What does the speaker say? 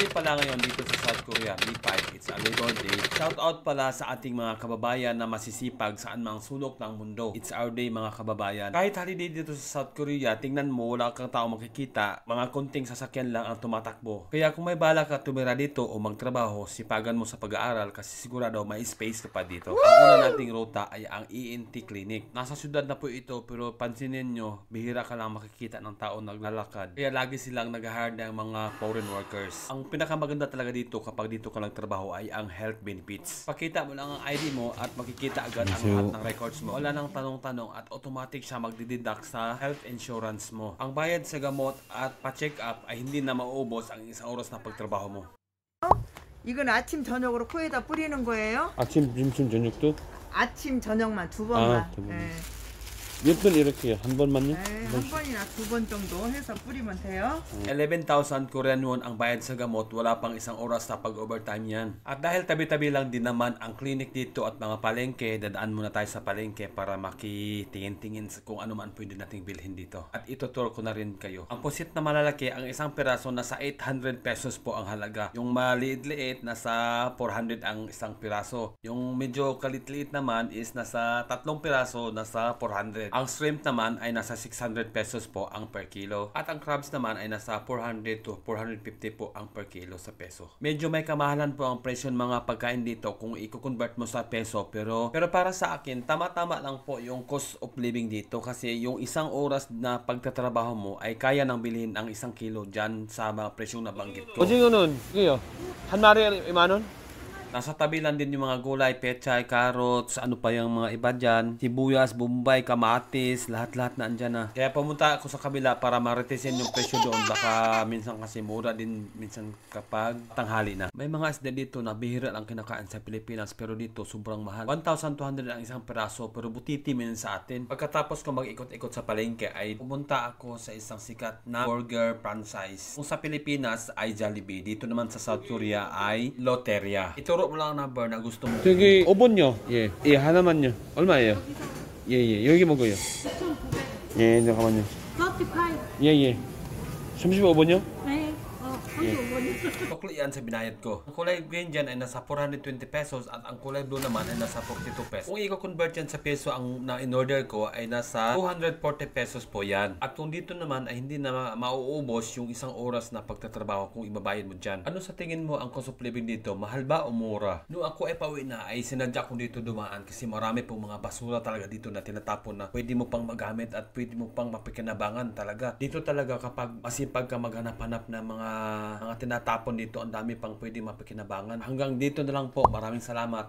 Thursday pala ngayon dito sa South Korea, May 5, it's a Labor Day. Shout out pala sa ating mga kababayan na masisipag saan mang sulok ng mundo. It's our day mga kababayan. Kahit holiday dito sa South Korea, tingnan mo wala kang tao makikita, mga konting sasakyan lang ang tumatakbo. Kaya kung may bala ka tumira dito o magtrabaho, sipagan mo sa pag-aaral kasi sigurado may space ka pa dito. Ang una nating ruta ay ang ENT Clinic. Nasa syudad na po ito pero pansinin nyo, bihira ka lang makikita ng tao naglalakad. Kaya lagi silang nag-hire ng mga foreign workers. Ang pinakamaganda talaga dito kapag dito ka nagtrabaho ay ang health benefits. Pakita mo lang ang ID mo at makikita agad ang lahat ng records mo. Wala nang tanong-tanong at automatic siya magdideduct sa health insurance mo. Ang bayad sa gamot at pa-check up ay hindi na mauubos ang isang oras na pagtrabaho mo. 이건 아침 저녁으로 코에다 뿌리는 거예요? 아침, 점심, 저녁도 아침 저녁만 두 번만. 아, 두 번. 네. 몇 번 이렇게 한 번만요? 네, 한 번이나 두 번 정도 해서 뿌리면 돼요. 11,000 Korean won ang bayad sa gamot, wala pang isang oras na pag-overtime yan. At dahil tabi-tabi lang din naman ang clinic dito at mga palengke, dadaan muna tayo sa palengke para makitingin-tingin sa kung ano man pwede nating bilhin dito. At itutur ko na rin kayo. Ang pusit na malalaki, ang isang piraso nasa 800 pesos po ang halaga. Yung maliit-liit, nasa 400 ang isang piraso. Yung medyo kalit-liit naman is nasa tatlong piraso, nasa 400. Ang shrimp naman ay nasa 600 pesos po ang per kilo at ang crabs naman ay nasa 400 to 450 po ang per kilo sa peso. Medyo may kamahalan po ang presyo ng mga pagkain dito kung i-convert mo sa peso pero pero para sa akin tama-tama lang po yung cost of living dito kasi yung isang oras na pagtatrabaho mo ay kaya nang bilhin ang isang kilo dyan sa mga presyong nabanggit ko. Kasi yun ano nun, yun yun. Hanmari imanon? Nasa tabi lang din yung mga gulay, pechay, carrots, ano pa yung mga iba dyan. Sibuyas, bumbay, kamatis, lahat-lahat na andyan na. Ah. Kaya pumunta ako sa kabila para maritisin yung presyo doon. Baka minsan kasi mura din minsan kapag tanghali na. May mga isda dito na bihira lang kinakain sa Pilipinas pero dito sobrang mahal. 1,200 ang isang peraso pero butiti minin sa atin. Pagkatapos ko mag-ikot-ikot sa palengke ay pumunta ako sa isang sikat na burger franchise. Kung sa Pilipinas ay Jollibee, dito naman sa South Korea ay Loteria. Ito Lang ang number na gusto mo. 저기 5번요. 예. 예, 하나만요. 얼마예요? 예, 예. 여기 먹어요. 예, 잠깐만요. 35. 예, 예. 35번요? Yeah. Tukli yan sa binayad ko. Ang kulay green dyan ay nasa 420 pesos at ang kulay blue naman ay nasa 42 pesos. Kung i-convert yan sa peso ang na in-order ko ay nasa 240 pesos po yan. At kung dito naman ay hindi na mauubos yung isang oras na pagtatrabaho kung ibabayad mo dyan. Ano sa tingin mo ang cost of living dito? Mahal ba o mura? Noong ako ay pauwi na ay sinadya ko dito dumaan kasi marami pong mga basura talaga dito na tinatapon na pwede mo pang magamit at pwede mo pang mapikinabangan talaga. Dito talaga kapag masipag ka maghanap-hanap ng mga mga tinatapon dito, ang dami pang pwede mapikinabangan. Hanggang dito na lang po. Maraming salamat.